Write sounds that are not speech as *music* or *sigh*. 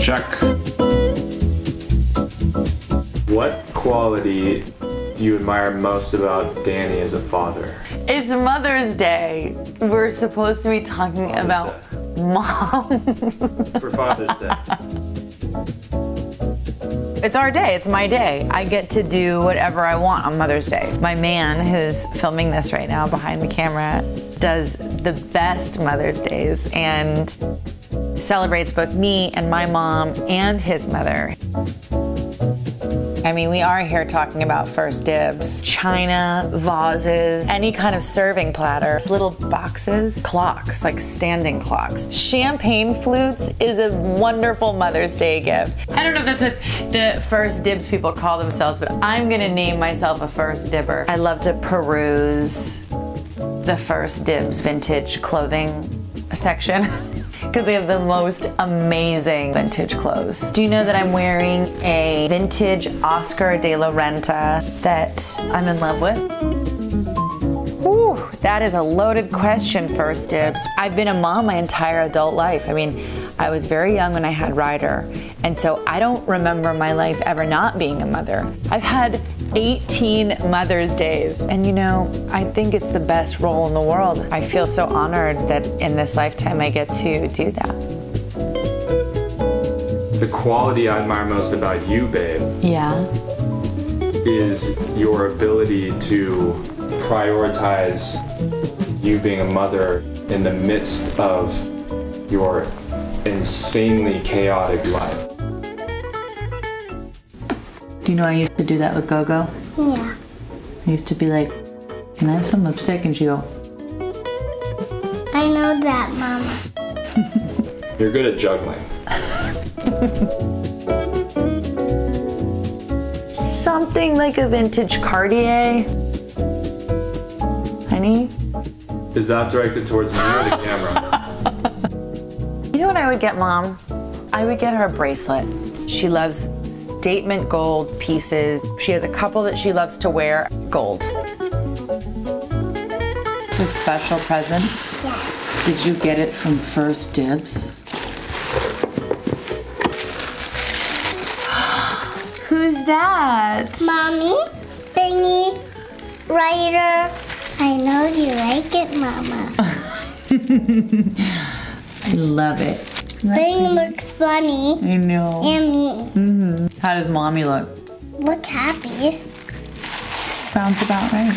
Check. What quality do you admire most about Danny as a father? It's Mother's Day. We're supposed to be talking Father's about mom. For Father's Day. *laughs* It's our day. It's my day. I get to do whatever I want on Mother's Day. My man, who's filming this right now behind the camera, does the best Mother's Days and celebrates both me and my mom and his mother. I mean, we are here talking about 1stDibs. China, vases, any kind of serving platter, little boxes, clocks, like standing clocks. Champagne flutes is a wonderful Mother's Day gift. I don't know if that's what the 1stDibs people call themselves, but I'm gonna name myself a first dibber. I love to peruse the 1stDibs vintage clothing section. *laughs* because they have the most amazing vintage clothes. Do you know that I'm wearing a vintage Oscar de la Renta that I'm in love with? Ooh, that is a loaded question, 1stDibs. I've been a mom my entire adult life. I mean, I was very young when I had Ryder, and so I don't remember my life ever not being a mother. I've had 18 Mother's Days, and you know, I think it's the best role in the world. I feel so honored that in this lifetime I get to do that. The quality I admire most about you, babe, Yeah. is your ability to prioritize you being a mother in the midst of your insanely chaotic life. Do you know I used to do that with Gogo? Yeah. I used to be like, Can I have some lipstick? And she'd go, I know that, Mama. *laughs* You're good at juggling. Something like a vintage Cartier. Is that directed towards me or the camera? *laughs* You know what I would get mom? I would get her a bracelet. She loves statement gold pieces. She has a couple that she loves to wear gold. It's a special present. Yes. Did you get it from 1stDibs? *gasps* Who's that? Mommy, Thingy, Ryder. I know you like it, Mama. *laughs* I love it. Thing looks funny. I know. And me. Mm hmm How does mommy look? Look happy. Sounds about right.